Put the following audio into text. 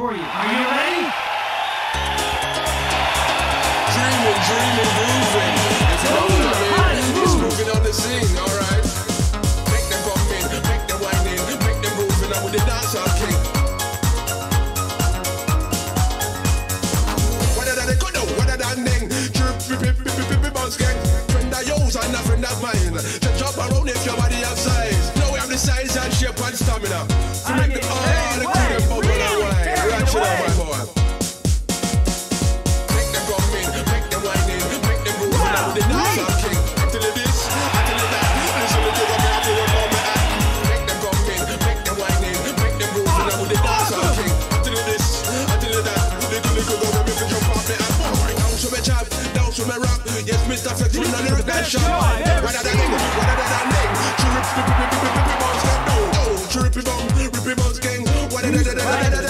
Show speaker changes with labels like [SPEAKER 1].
[SPEAKER 1] for you. Are you ready?
[SPEAKER 2] Dreaming, dreaming, you know what it's moving on the scene, alright. Make them bumping, make them whining, make them moving on with the dancehall king. What did they go do? What did I ding? Drip, pip, pip, pip, pip, pip, bounce gang. Friend of yours and a friend of mine. To jump around if your body have size. Know we have the size and shape and stamina. To make them all the cool and bubble and wine. Ratchet up, my boy. Make them bumping, make them whining, make them moving on with the dancehall king. Until it is, until it that. Listen to what me have to work on me at. Make them bumping, make them whining, make them moving on with the dancehall king. Until it is, until it that. Little, little, go, go, me to jump off me at. Down to me chop, down to me rock. Yes, Mr. Flex, we not lyric that shot. Rather than ding, rather than ding. Chirip, pip, pip, pip, pip, pip, bounce gang. Oh, chiripy bum, rippy bounce gang. What da da da da da da da da da